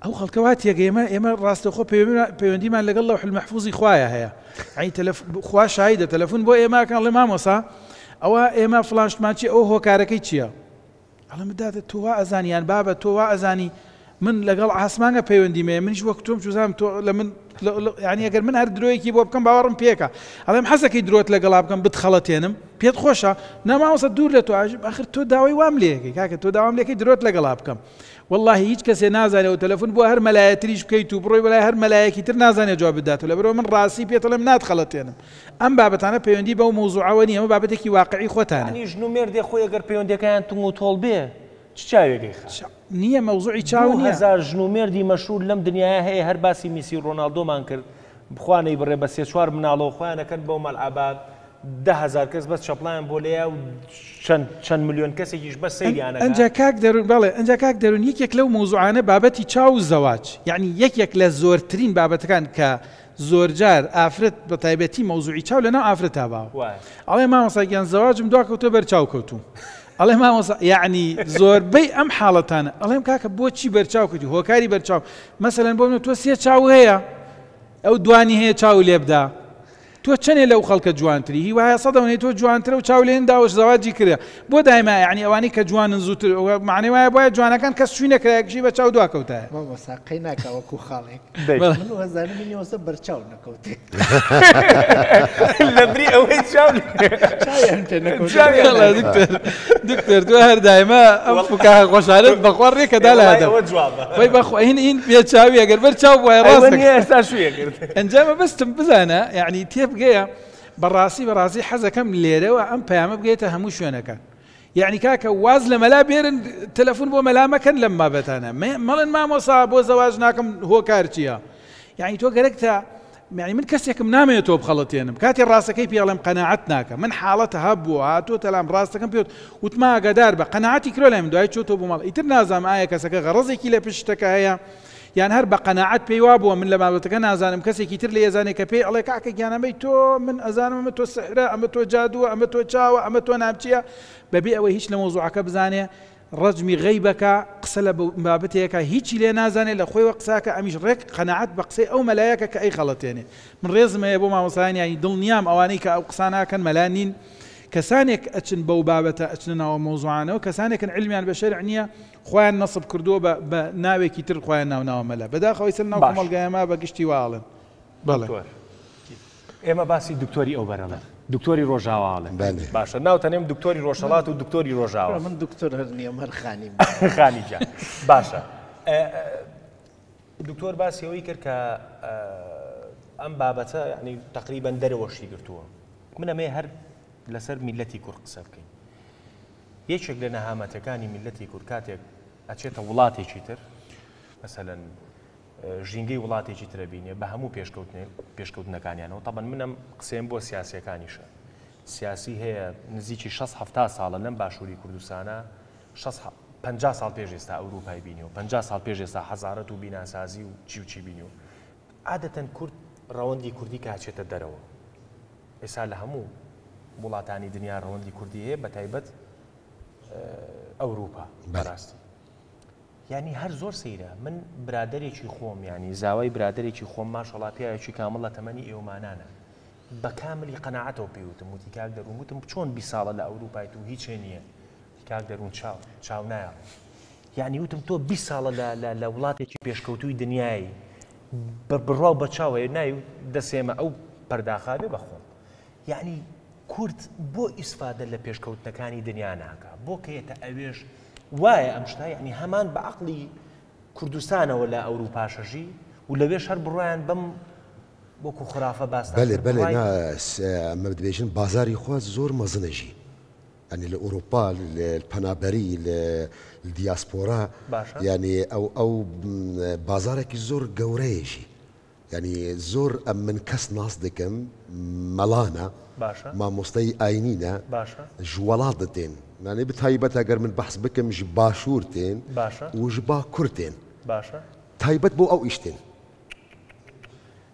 ئەو خەڵکە وا تێگەی ئێمە ئێمە ڕاستەوخۆ پەیوەندیمان لەگەڵ لەوح المحفوظی خوایە هەیە ئەی تەلەف خوا شاهیدە تەلەفون بۆ ئێمە کان ڵێ مامۆسا ئەوە ئێمە فلانشتمان چی ئەو هۆکارەکەی چییە ئەڵە مدادە تۆوا ئەزانیان بابە تۆوا ئەزانی من لەگەڵ ئاسمانگە پەیوەندیمێ منیش وەک تۆم چزانام تۆ لە من ینی ئەگەر من هەر درۆیەکی بۆ بکەم باوەڕم پێکە ئەڵێم حەزەکەی درۆت لەگەڵا بکەم بتخەڵەتێنم پێت خۆشە ناماوەسە دوور لە تۆ ئاژم ئەخر تۆ داوای وام لێەکەی کاکە تۆ داوام لێکەی درۆت لەگەڵا بکەم وەڵاهی هیچ کەسێ نازانێ و تەلەفون بۆ هەر مەلایەتریش بکەیت و بڕۆی بەلای هەر مەلایەکی تر نازانێ جوابت داتەوە لەبەرئەوە من ڕاستی پێت ئەڵێم ناتخەڵەتێنم ئەم بابەتانە پەیوەندی بەو مەوزوعەوە نیە ئەمە بابەتێکی واقعی خۆتانە. یانی ژن و مێردێ خۆی ئەگەر پەیوەندیەکەیان تنگ و تۆڵ بێ چ چاوێک ئەیخات. نیە مەوزوعی چاو نیە. دوو هەزار ژن و مێردی مەشهور لەم دنیایە هەیە هەر باسی میسی و ڕۆناڵدۆمان کرد بخوا نەیبڕێ بە سێ چوار مناڵەوە خۆیان ئەکەن بۆ مەلعەبات دە هەزار کەس بەس چەپڵایان بۆ لێیە و چەند چەند ملیۆن کەسێکیش بەس سەیریان ئەکا. ئەنجا کاک دەرون بەڵێ ئەنجا کاک دەرون یەکێک لەو مەوزوعانە بابەتی چاو و زەواج یەعنی یەکێک لە زۆرترین بابەتەکان کە زۆرجار ئافرەت بە تایبەتی مەوزوعی چاو لەناو ئافرەتا باوە وایە. ئەڵێ مامۆستا گیان زەواجم دواکەوتوە بەر چاو کەوتوم ئەڵێ مامۆستا یەعنی زۆربەی ئەم حاڵەتانە ئەڵێم کاکە بۆچی بەرچاو کردی هۆکاری بەرچاو مەسەلەن بۆ منە تۆ سێ چاو هەیە ئەو دوانی هەیە چاو لێبدا تۆ چەنێ لەو خەڵکە جوانتری هی وایە سەدەونەی تۆ جوانترە و چاو لێن داوەش زەواجی کرە بۆ دایما یعنی ئەوانی کە جوانن زووتر معنی وایە بۆە جوانەکان کەس شووی نەکراکشی بە چاو دواکەوتە بەساقەی ناکەوەکو خاڵێک بەرچاو لەبری ئەوەی چاو چاویان پێ نەکەوت چاویان یاڵا لە- دکتۆر دکتۆر تۆ هەر دایمە ئەم فکاهە خۆشانت بەخوا ڕێکە دا لە وەڵای هەدەم ئەوە جوابە وای بەخوا هین هین بێ چاوی ئەگەر بەر چاو بوایە ڕاست ئەوە دەکرد. نییە ئێستا شوویە کرد ئەنجا مەبەستم بزانە یعنی تێبگەیە بەڕاستی بەڕاستی حەزەکەم لێرەوە ئەم پەیامە بگەێتە هەموو شوێنەکان یەعنی کاکە واز لە مەلا بێرن تەلەفون بۆ مەلا مەکەن لەم بابەتانە مەڵێن مامۆسا بۆ زەواج ناکەم هۆکار چییە یەعنی تۆ گەرەکتە یعنی من کەسێکم نامەیە تۆ بخەڵەتێنم کاتی ڕاستەکەی پێڵێم قەنەعەت ناکە من حاڵەت هەبوو هاتۆ تەلام ڕاستەکەم پێوت وتماگەدار بە قەنەعەتی کرۆ لای من دوای چۆ تۆ بوومەڵ ئیتر نازانم ئایا کەسەکە غەڕەزێکی لە پشتەکە هەیە یان هەر بە قەناعەت پێی وابووە من لە بابەتەکە نازانم کەسێکی تر لێی ئەزانێ کە پێی ئەڵێ کاکە گیان ئەمەی تۆ من ئەزانم ئەمە تۆ سحرە ئەمە تۆ جادووە ئەمە تۆ چاوە ئەمە تۆ نامچیە بەبێ ئەوەی هیچ لە مەوزوعەکە بزانێ ڕەجمی غەیبەکە قسە لە بابەتەیەکە هیچی لێ نازانێ لە خۆیوە قساکە ئەمیش ڕێک قەناعەت بە قسەی ئەو مەلایەکە کە ئەی خەڵەتێنێ من ڕێزم هەیە بۆ مامۆسایانیانی دڵنیام ئەوانەی کە ئەو قساناکەن مەلا نین کەسانێک ئەچن بەو بابەتە ئەچنە ناوە مەوزوعانەوە کەسانێکن علمیان بە شەرع نییە خۆیان نەسب کردووە بە بە ناوێکی تر خۆیان ناو ناوە مەلا بەداخەوە ئیسە لەناو باش. کۆمەڵگایە ما بە گشتی وا ئەڵێن بەڵێ. دکتۆر ئێمە باسی دکتۆری ئەو بەرەڵە دکتۆری ڕۆژاوا ئەڵێن بەلێ. باشە ناوتان ئێم دکتۆری ڕۆژهەڵات و دکتۆری ڕۆژاوا. من دکتۆر هەر نیەم هەر خانیم. خانی گیان باشە ئە دکتۆر باسی ئەوەی کرد کە ئە ئەم بابەتە یانی تەقریبەن دەرەوەشی گرتووە من ئەمەیە هەر لەسەر میللەتی کورد قسە بکەین. یەکێک لە نەهامەتەکانی میللەتی کورد کاتێک ئەچێتە وڵاتێکی تر مەسەلەن ژینگەی وڵاتێکی ترە بینێ بە هەموو پێشکەوتنێ پێشکەوتنەکانیانەوە تەبەن منم قسەم بۆ سیاسەکانیشە سیاسی هەیە نزیکی 6 ساڵە لەم باشووری کوردستانە 50 ساڵ پێش ئێستا ئەوروپای بینی و 50 ساڵ پێش ئێستا حەزارەت و بیناسازی و چیوچی بینی و عادەتەن کورد ڕەوەندی کوردی کاچێتە دەرەوە ئێسا لە هەموو وڵاتانی دنیا ڕەوەندی کوردی هەیە بە تایبەت ئەوروپا بەڕاستی ینی هەر زۆر سەیرە من برادێکی خۆم ینی زاوای برادێکی خۆم ماشەڵا پیاوێکی کامڵ لە تەمەنی ئێومانانە بە کاملی قەنەعاتەوە پێوتم وتی کاک دەروم وتم چۆن بی ساڵە لە ئەوروپای و هیچێ نییە کاک دەروون چاو چاو نایە یانی وتم تۆ بیست ساڵە لە لە لە وڵاتێکی پێشکەوتووی دنیایی بە بڕوا و بەچاوەیە ناوی دەسێمە ئەو پەرداخا بێ بەخۆم یعنی کورد بۆ ئیسفادە لە پێشکەوتنەکانی دنیا ناکە بۆ کەیەتە ئەوێش وایە ئەم شتا یعنی هەمان بە عقلی کوردستانەوە لە ئەوروپاشەژی و لەوێش هەر بڕایان بم وەکو خرافە باس بەێ بەێ مردبێژن بازاری خوا زۆر مەزنەژی یانی لە ئوروپا لە پەنابەری لە دیاسپۆرا یانی ئەو ئەو بازارێکی زۆر گەورەیەژی یعنی زۆر ئەم من کەس ناس دەکەم مەلانە مامۆستای ئاینینە ژوەڵات دەتێن نانێ بتایبەت ئەگەر من بەحس بکەم ژ باشوور تێن وژ با کورتێن تایبەت بۆ ئەو ئیشتێن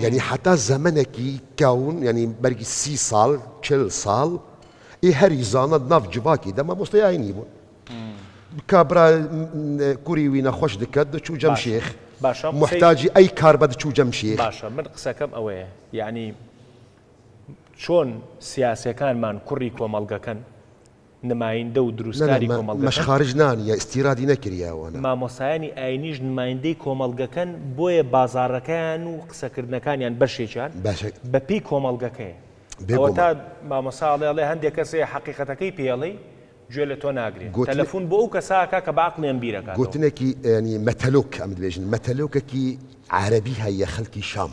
یانی حەتا زەمەنەکی کەون یانی بەرگی سی ساڵ چل ساڵ ئی هەری زانە ناف جڤاکی دە مامۆستای ئاینی بوون کابرا کوری وی نەخۆش دکرد دەچوو جەم شێخ باشە محتاجی ئەی کار بە دچوو جەم شێخ باشە من قسەکەم ئەوەیە یعنی چۆن سیاسەکانمان کوڕی کۆمەڵگەکەن نمایندە و دروستکاری نەنە مە مەش کۆمەڵگەکەن. خارج نا یا ئیستیرادی نە کریا وە نە. مامۆستایانی ئاینیش نمایندەی کۆمەڵگەکەن بۆیە بازاڕەکەیان و قسەکردنەکانیان بەشێکیان باشە. بە پێی کۆمەڵگەکەیە بێ ئەوەتا گومان. مامۆستا ئەڵێ ئەڵێ هەندێ کەس هەیە حەقیقەتەکەی پێ ئەڵێی گوێ لە تۆ ناگرێن گوتن تەلەفون بۆ ئەو کەسە ئەکا کە بە عەقڵیان بیر ئەکاتەوە. گوتنێکی یانی مەتەلۆک ئەمت بێژن مەتەلۆکەکی عارەبی هە یە خەلکی شام.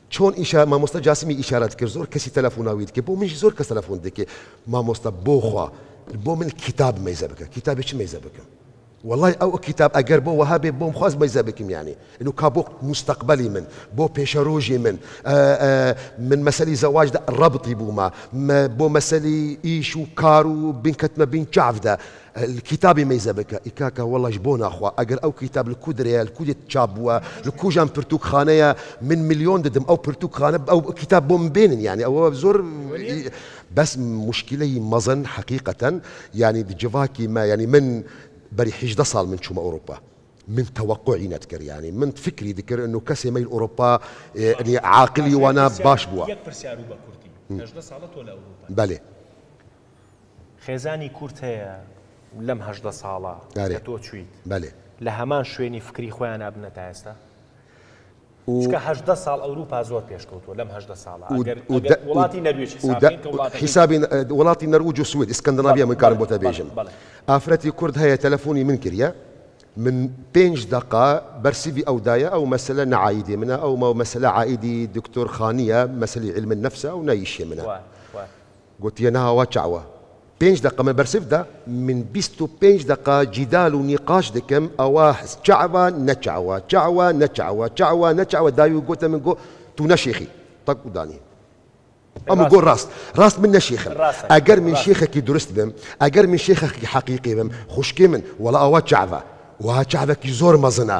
چۆن ئیشا مامۆستا جاسمی ئیشارەت کرد زۆر کەسی تەلەفوناویت کرد بۆ منیش زۆر کەس تەلەفون دەکێ مامۆستا بۆ خوا بۆ من کیتاب مەیزە بکە کیتابی چ مەیزە بکەم وەڵای ئەو کیتاب ئەگەر بۆ وەها بێ بۆم خواست مەیزە بکەم یانی ئینو کا بۆ مستەقبەلی من بۆ پێشەرۆژی من من مەسەلی زەواج دە ڕەبتی بوومە بۆ مەسەلی ئیش و کار و بنکەتمە بین چاڤدە لە کیتابی مەیزە بکە. ئی کاکە وەڵا ژ بۆ ناخوا ئەگەر ئەو کیتاب لە کوو درەیە لە کوو دێت چاپ بووە لە کوو ژان پرتووک خانەیە من ملیۆن دەدم ئەو پرتووک خانە ئەو کیتاب بۆ من بێنن یانی ئەوە زۆر ئی بەس موشکیلە ی مەزن حەقیقەتەن یانی دە جڤاکی مە یانی من بەری هەژدە ساڵ من چوومە ئوڕووپا من تەوەقوع ی نەت کرد یانی من فکری دە کرد ئنو کەسێ مەیل ئوڕووپا ی عاقلی وانە باش بووە. یەک پرسیار و بە کوردی هەژدە ساڵە تۆ لە ئوڕووپای؟ بەلێ. خێزانی کورد هەیە لەم هەژدە ساڵە کە تۆ چویت لە هەمان شوێنی فکری خۆیان ئەبنە تا ئێستا؟ چکە هەژدە ساڵ ئەوروپا زۆر پێشکەوتوە لەم هەژدە ساڵە وڵاتی نەرویج حیسابی وڵاتی نەروج و سوید ئسکندناویە من کارم بۆتە بێژم ئافرەتی کورد هەیە تەلەفۆنی من کردە من پێنج دقا بەرسیبی ئەودایە ئەو مەسلە نەعیدی منە ئەو ماو مەسلە عیدی دکتۆر خانیە مەسلی علم نەفسە و نایشێ منە. گۆتیە نا وا چاوە پێنج دەقە من بەرسڤ دا من بیست و پێنج دەقە جیدال و نیقاش دەکەم ئەوە هس چاوە نە چاوە چاوە نە چاوە چاوە نە چاوە داوی و گۆتە من گۆ تو نە شێخی تەک و دانی ئەمە گۆ راست راست من نە شێخم ئەگەر من شێخەکی دورست بم ئەگەر من شێخەخکی حەقیقی بم خوشکی من وەڵا ئەوە چاوە وا چاوەکی زۆر مەزنە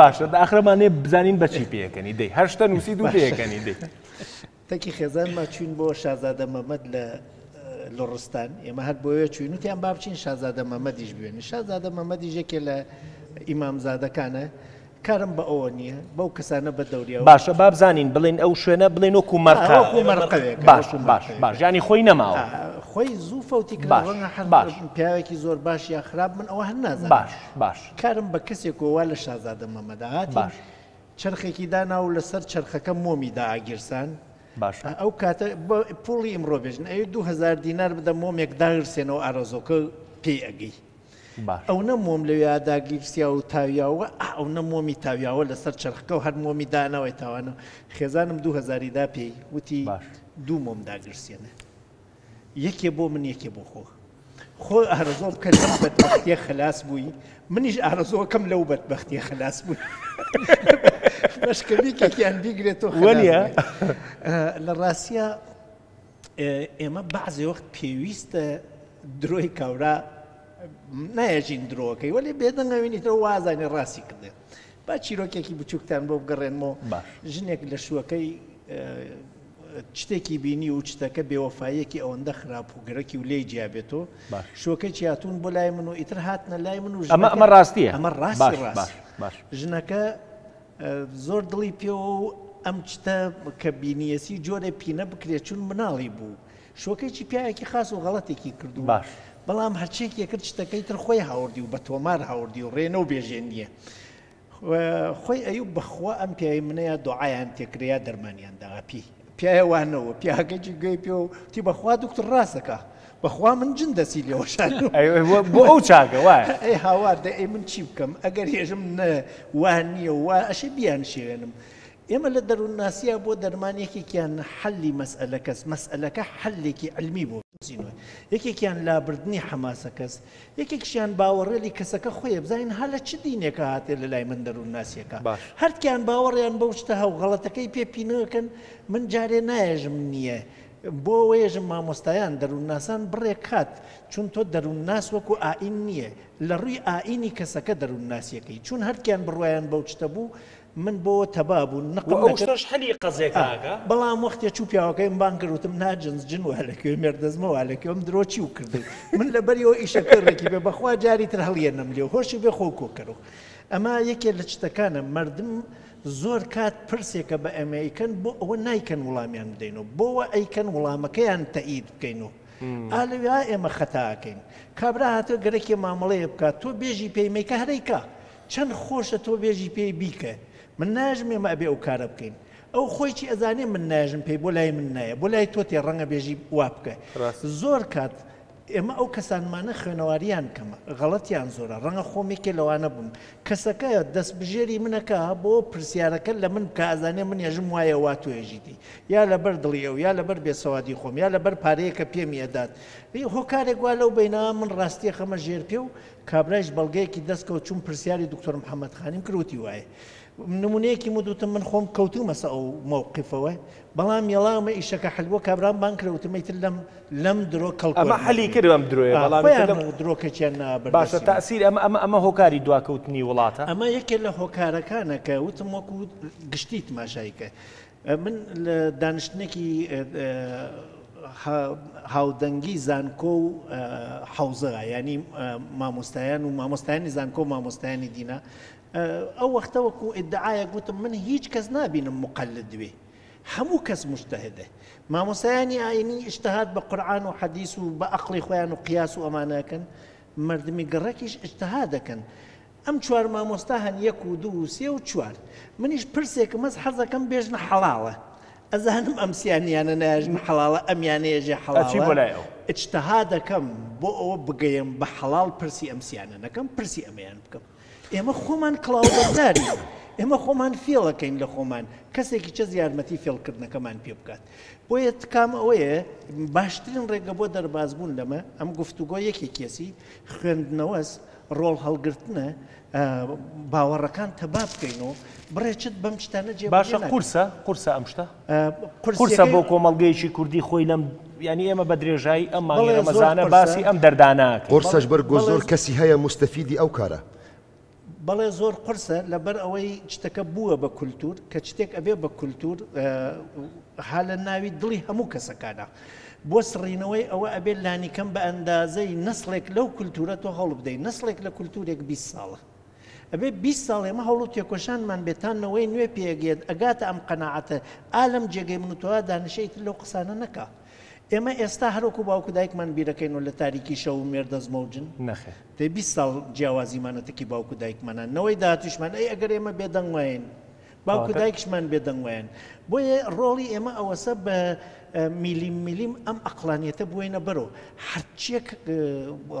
باشە ئاخرە مانێ بزانین بە چی پێکەنی دەی هەر شتە نووسی دوو پێکەنی دەی. تەکی خێزان ما چوین بۆ شازادە مەمەد لە لوڕستان ئێمە هەر بۆیە چوین وتیان با بچین شازادە مەمەدیش بوێنی شازادە مەمەدیش یەکێ لە ئیمامزادەکانە کارم بە ئەوە نییە بەو کەسانە بە دەوریا باشە با بزانین بڵێن ئەو شوێنە بڵێن وەکو مەرقا وەکو مەرقەوێک باش وەکو باش مەرقەوێک. باش ینی خۆی نەماوە آه، خۆی زوو فەوتی کرد باش، ڕەنگە هەر باش. پیاوێکی زۆر باش یا خراپ من ئەوە هەر نازانم باش باش کارم بە کەسێک و وا لە شازادە مەمەدا هاتی باش. چەرخێکی دانا و لەسەر چەرخەکە مۆمی دا ئاگیرسان باشە. ئەو کاتە بە پووڵی ئیمڕۆ بێژن ئەوی دوو هەزار دینار بدە مۆمێک داگرسێنەوە ئارەزۆکە پێی ئەگەی. باش. ئەونە مۆم لەوێیا داگیرسیا و تاویاوە ئا ئەونە مۆمی تاویاوە لەسەر چەرخکە و هەر مۆمی داناوەی تاوانە خێزانم دوو هەزاری دا پێی وتی باش. دوو مۆم داگرسێنە. یەکێ بۆ من یەکێ بۆ خۆ. خۆ ئارەزۆ بکە لەم بەدبەختیە خەلاس بووی منیش ئارەزۆکەم لەو بەدبەختیە خەلاس بووی بەشکە بیکێکیان بیگرێت و وەنە لە ڕاستە ئێمە بەعزێ وەخت پێویستە درۆی کاورا نایەژین درۆکەی وەێ بێدەنگەوێنیتەوە وازانێ ڕاستی کردێ با چیرۆکێکی بچووکتان بۆ بگەڕێنمەوە ژنێک لە شوەکەی چتێکی بینی و چتەکە بێوەفاییەکی ئەوەندە خراپ و گرەکی و لێی جیا بێت و باش. شووەکەی چیاتوون بۆ لای من و ئیتر هاتنە لای من و ژنەکە ئەمە ئەمە ڕاستیە ئەمە ڕاستی باش ڕاست باش باش ژنەکە اه، زۆر دڵی پێوە و ئەم چتە کە بینیەسی جۆرێ پینە بکرێت چون مناڵی بوو شوەکەیکی پیاوێکی خاس و غەڵەتێکی کردو باش. بەڵام هەرچێکێکرد چتەکەی تر خۆی هاوردی و بە تۆمار هاوردی و ڕێنە و بێژێ نییە خۆی ئەیوب بەخوا ئەم پیاوی منە یا دوعایان تێکرێ یا دەرمانیان دا ئەپی پیاە وانەوە پیاکەجی گوێی پێ و تی بەخوا دوکتر ڕاستەکە بەخوا من جن دەسی لێوەشان بۆ ئەو چاکە وایە ئەی هاوار دە ئەی من چی بکەم ئەگەر هێژم نە وان نییە وا ئەشێ بیان شێوێنم ئێمە لە دەروونناسییە بۆ دەرمان یەکێکیان حەلی مەسئەلەکەس، مەسئەلەکە حەلێکی عیلمی بۆ زینۆ، یەکێکیان لابردنی حەماسەکەس، یەکێکشیان باوەڕێلی کەسەکە خۆیە، بزانین ها لە چ دینێکە هاتێ لە لای من دەروونناسییەکە. هەردکیان باوەڕیان بەو شتە هەو غەڵەتەکەی پێ پینۆکەن، من جارێ نایەژم نییە، بۆ وەیەژم مامۆستایان، دەروونناسان بڕێک کات، چون تۆ دەروونناس وەکوو ئایین نییە، لە ڕووی ئایینی کەسەکە دەروونناسییەکەی، چون هەردکیان بڕوایان بەو شتە بوو، من بۆ تەبا بوون نقم نەکرد. وە ئەو شتەش حەلی قەزێ کاکە. بەڵام وەختێ چوو پیاوەکەیم بانگ کرد وتم نا جنس جن وە لە کوێ مێردەزمە وە لە کوێم درۆ چیو کردووی من لە بەری ئەو ئیشە کوێ ڕێکی بێ بەخوا جاری تر هەڵیەنەم لێو هۆشی بێ خۆو کۆ کەرۆ ئەمە یەکێ لە چتەکانە مەردم زۆر کات پرسێکە بە ئەمە ئەیکەن بۆ ئەوە نایکەن وڵامیان بدەینەوە بۆ وە ئەیکەن وڵامەکەیان تەئید بکەینەوە ئا لەوێا ئێمە خەتائەکەین کابرا هاتوە گەرەکێ مامەڵەیە بکات تۆ بێژی پێی مەیکە هەر ئەیکا چەن خۆشە تۆ بێژی پێی بیکە من ناژم ئێمە ئەبێ ئەو کارە بکەین ئەو خۆی چی ئەزانێ من ناژم پێی بۆ لای من نایە بۆ لای تۆ تێ ڕەنگە بێژی وا بکە زۆر کات ئێمە ئەو کەسانمانە خوێنەواریان کەمە غەڵەتیان زۆرە ڕەنگە خۆمێکێ لەوانە بووم کەسەکە دەست بژێری منەکە بۆ پرسیارەکە لە من بکە ئەزانێ من ێژم وایە وا توێژیتی یا لەبەر دڵی ئەو یا لەبەر بێسەوادی خۆم یا لەبەر پارەیەکە پێمی ئەدات هۆکارێک وا لەو بینە من ڕاستیەخەمە ژێر پێ و کابرایش بەڵگەیەکی دەستکەوت چوم پرسیاری دکتۆر محمد خانیم کرد وتی وایە نمونەیەکی مد وتم من خۆم کەوتومەسە ئەو موقفەوە بەڵام یەڵاومە ئیشەکە حل بۆ کابرام بان کرد وتم ئیتر لەم لەم درۆ کەڵ ئەمە حلی کرد ئەم درۆیە بەڵام درۆکەچیان نا باشە تاسیر ئەمە ئەمە ئەمە هۆکاری دواکەوتنی وڵاتە ئەمە یەکێ لە هۆکارەکانە کە وتم وەکو گشتی تماشایکە من لە دانیشتنێکی هاودەنگی زانکۆ و حەوزەرا یانی مامۆستایان و مامۆستایانی زانکۆ و مامۆستایانی دینا ئەو وەختە وەکو ئیدعاە گوتم من هیچ کەس نبینم مقلل دوێ هەموو کەس مشتهدە مامۆسایانی ئاینی ئشتهات بە قورآان و حەدیس و بە ئەقلی خۆیان و قیاس و ئەمانەکەن مردمی گەڕەکیش ئشتها دەکەن ئەم چوار مامۆستا هەن یەک و دوو و سێ و چوار منیش پرسێکم هەس حەزەکەم بێژنە حەڵاڵە ئەزانم ئەم سیانیانە ناژن حەڵاڵە ئەم یانەیە ژێ حەڵاڵە ئچتەها دەکەم بۆ ئەوە بگەم بە حەڵاڵ پرسی ئەم سیانە نەکەم پرسی ئەمەیان بکەم ئێمە خۆمان کڵاو بەزاری ئێمە خۆمان فێڵەکەین لە خۆمان کەسێکی چە زیارمەتی فێڵکردنەکەمان پێ بکات بۆیە تکام ئەوەیە باشترین ڕێگە بۆ دەربازبوون لەمە ئەم گفتوگۆ یەکێک کێسی خوێندنەوەس ڕۆڵ هەڵگرتنە باوەڕەکان تەبا بکەین و بڕێ چت بەم شتانە جێ باشە قورسە قورسە ئەم شتە قورسە بۆ کۆمەڵگەیەکی کوردی خۆی لەم ینی ئێمە بە درێژایی ئەم ماڵێمەزانە باسی ئەم دەردانە قورسەش بەر گۆ زۆر کەسی هەیە مستەفیدی ئەو کارە بەڵێ زۆر قرسە لەبەر ئەوەی شتەکە بووە بە کولتور کە شتێک ئەبێ بە کولتور حالە ناوی دڵی هەموو کەسەکانە بۆ سڕینەوەی ئەوە ئەبێت لانیکەم بە ئەندازەی نەسڵێک لەو کولتوورە تۆ هەوڵ بدەیت، نەسڵێک لە کولتوورێک بیست ساڵە. ئەبێت بیست ساڵ ئێمە هەوڵ و تێکۆشانمان بێت تا نەوەی نوێ پێگەیەت ئەگاتە ئەم قەناعەتە ئا لەم جێگەی من و تۆیا دانیشێ ئیتر لەو قسانە نەکا. ئێمە ئێستا هەر وەکوو باوک و دایکمان بیرەکەین و لە تاریکی شەو و مێردە زمەوجن؟ نەخێر. دەی بیست ساڵ جیاوازیمانە تەکی باوک و دایکمانە، نەوەی داهاتوویشمان ئەی ئەگەر ئێمە بێدەنگ وایین باوک و دایکشمان بێ دەنگ وایەن. بۆیە ڕۆڵی ئێمە ئەوەسە بە میلیم میلیم ئەم ئەقڵانیەتە بوەینە بەرەو هەرچێک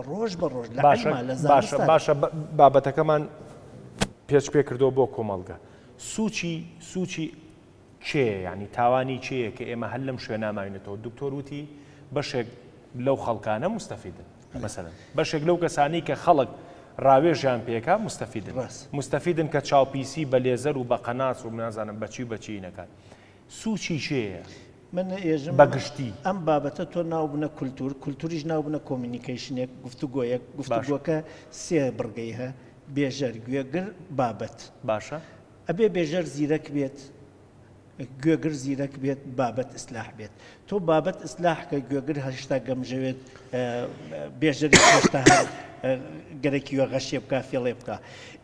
ڕۆژ بە ڕۆژ باشە باشە بابەتەکەمان پێچ پێ کردو بۆ کۆمەڵگە سوچی سوچی کێ ینی تاوانی کێیە کە ئێمە هەر لەم شوێناماوینێتەوە دکتۆر وتی بەشێک لەو خەڵکانە مستەفیدن مەسەلەن بەشێک لەو کەسانەی کە خەڵک ڕاوێژیان پێکا موستەفیدن موستەفیدن کە چاوپیسی بە لێزەر و بە قەناس و نازانم بە چی و بە چیی نەکات سووچی چێیە؟ من ئێژم بە گشتی. ئەم بابەتە تۆ ناو بنە کولتوور، کولتووریش ناو بنە کۆمینیکەیشنێک، گفتوگۆیەک، باشە. گفتوگۆکە سێ بڕگەی هە، بێژەر، گوێگر، بابەت. باشە. ئەبێ بێژەر زیرەک بێت، گوێگر زیرەک بێت بابەت ئیسلاح بێت تۆ بابەت ئیسلاح کە گوێگر هەشتا گەمژەوێت بێژەری هەشتا گەرەکی وە غەشێ بکە فێڵێ بکە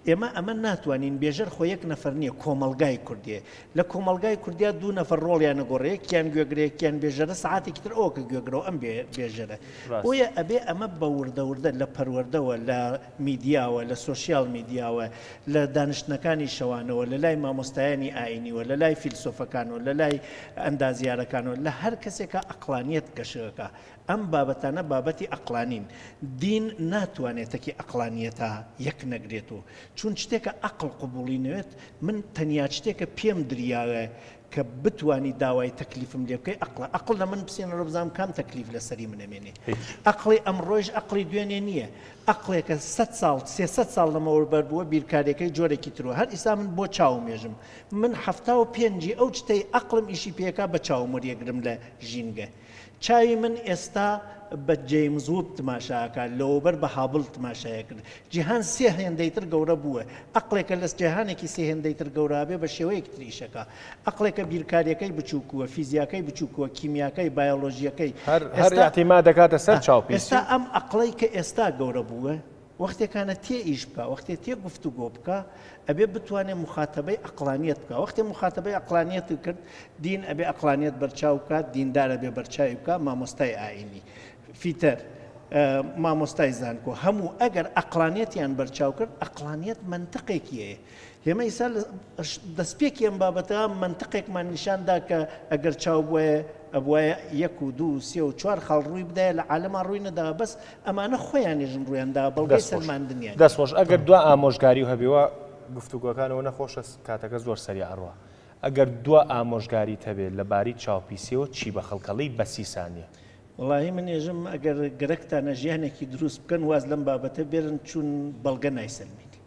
ئێمە ئەمە ناتوانین بێژەر خۆ یەک نەفەر نییە کۆمەلگای کوردێ لە کۆمەلگای کوردیا دوو نەفەر ڕۆڵیان نەگۆڕەیە کیان گوێگرێکیان بێژەرە سعاتێکی تر ئەوکە گوێگرەوە ئەم بێژەرە بۆیە ئەبێ ئەمە بە وردەوردە لە پەروەردەوە لە میدیاوە، لە سۆشیال میدیاوە، لە دانیشتنەکانی شەوانەوە، لە لای مامۆستایانی ئایینیوە، لە لای فیلسۆفەکانەوە، لە لای ئەندازیارەکانەوە، لە هەر کەسێکا ئەقڵانییەت گەشەکا. ئەم بابەتانە بابەتی ئەقڵانین. دین ناتوانێ تەکی ئەقڵانییەتا یەک نەگرێت و چون شتێکە ئەقڵ قبووڵی نەوێت، من تەنیا شتێکە پێم دریاوە، کە بتوانی داوای تەکلیفم لێ بکەی ئەقڵە ئەقڵ لە من بسێنەرەوە بزانم کام تەکلیف لە سەری من ئەمێنێ هیچ. ئەقڵی ئەمڕۆیش ئەقڵی دوێنێ نییە ئەقڵێکە سەد ساڵ سێ سەد ساڵ لەمەوەر بەر بووە بیرکاریەکەی جۆرێکی ترو هەر ئیستا من بۆ چاوم یەژم من حەفتا و پێنجی ئەو چتەی ئەقڵم ئیشی پێکا بە چاوم وەریەگرم لە ژینگە چاوی من ئێستا بە جەیمز ووب تماشا ئەکات لەوەوبەر بە هابڵ تماشای ئەکرد جیهان سێ هێندەی تر گەورە بووە ئەقڵێکە لە جێهانێکی سێ هێندەی تر گەورا بێ بە شێوەیەک تر ئیش ئەکا ئەقڵێکە بیرکاریەکەی بچووکووە فیزیاکەی بچووکووە کیمیاکەی بایۆلۆژیەکەی هەر هەر ئێستا ئیعتیماد ئەکاتە سەر آه چاو پیسی ئێستا ئەم ئەقڵەی کە ئێستا گەورە بووە وەختێ کانە تێ ئیش بکا وەختێ تێ گفتوگۆ بکا ئەبێ بتوانێ مخاتەبەی ئەقلانیەت بکا وەختێ مخاتەبەی ئەقلانیەتی کرد دین ئەبێ ئەقلانیەت بەرچاو بکات دیندار ئەبێ بەرچاوی بکا مامۆستای ئاینی فیتەر مامۆستای زانکۆ هەموو ئەگەر ئەقلانیەتیان بەرچاو کرد ئەقلانیەت منتقێکی هەیە ئێمە ئیستا لە دەستپێکی ئەم بابەتە مەنتقێکمان نیشان دا کە ئەگەر چاو بوایە ئەبوایە یەک و دوو و سێ و چوار خاڵ ڕووی بدایە لە عالەما ڕووی نەداوە بەس ئەمانە خۆیانیش ڕوویان داوە بەڵگەی دەست خۆش سەلماندنیان دەست خۆش ئەگەر دوا ئامۆژگاری و هەبێ وا گفتوگۆکانەوە نەخۆشە کاتەکە زۆر سەریع ئەڕوا ئەگەر دوا ئامۆژگاریت هەبێ لە باری چاوپیسیەوە چی بە خەڵکەڵی بە سی سانیە. وەڵاهی من ئێژم ئەگەر گەرەکتانە ژیانێکی دروست بکەن واز لەم بابەتە بێرن چوون بەڵگە نایسەلمێنێ.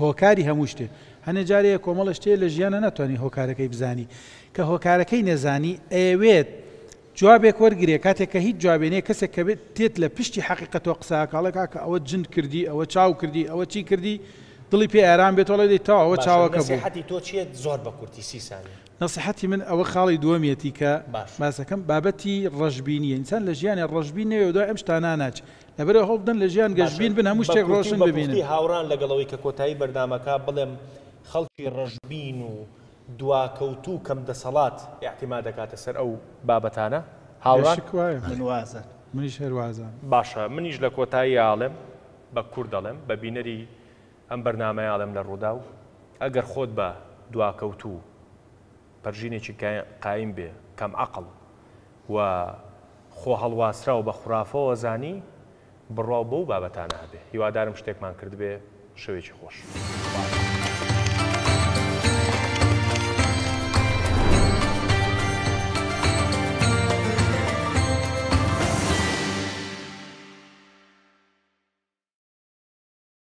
هۆکاری هەموو شتێ هەنێ جارێ یە کۆمەڵە شتێ لە ژیانە ناتوانانی هۆکارەکەی بزانی کە هۆکارەکەی نەزانی ئەیەوێت جوابێک وەرگێ کاتێک کە هیچ جوابێنێ کەسێک کە بێت تێت لە پشتی حقیقەتەوە قساکڵێکا کە ئەوە جند کردی ئەوە چاو کردی ئەوە چی کردی دڵی پێ ئارام بێت وڵی تاوە چاوەکە حتی تۆ چێت زۆر بە کورتی سیسانی نسیحەتی من ئەوە خاڵی دووەمیەتی کە باسەکەم بابەتی ڕژبینی ئینسان لە ژیانی ڕژبی نەوێدا ئەم شتاناناچ لەبەرئەوە هەوڵبدەن لە ژیان گەشبین بن هەموو شتێک ڕۆشن ببینن. هاوڕان لەگەڵ ئەوەی کە کۆتایی بەردامەکە بڵێم خەڵکی ڕەشبین و دواکەوتوو کەم دەسەڵات ئیعتیماد دەکاتە سەر ئەو بابەتانە هاوڕان؟ بێشک وایە من وازان. منیش هەر وازان. باشە منیش لە کۆتاییا ئەڵێم بە کورد ئەڵێم بە بینەری ئەم بەرنامەیە ئەڵێم لە ڕووداو ئەگەر خۆت بە دواکەوتوو پەرژینێکی قایم بێ کەم عەقڵ و خۆ هەڵواسراو بە خورافەوە زانی بڕواو بەو بابەتانە هەبێ هیوادارم شتێکمان کردبێ شەوێکی خۆش.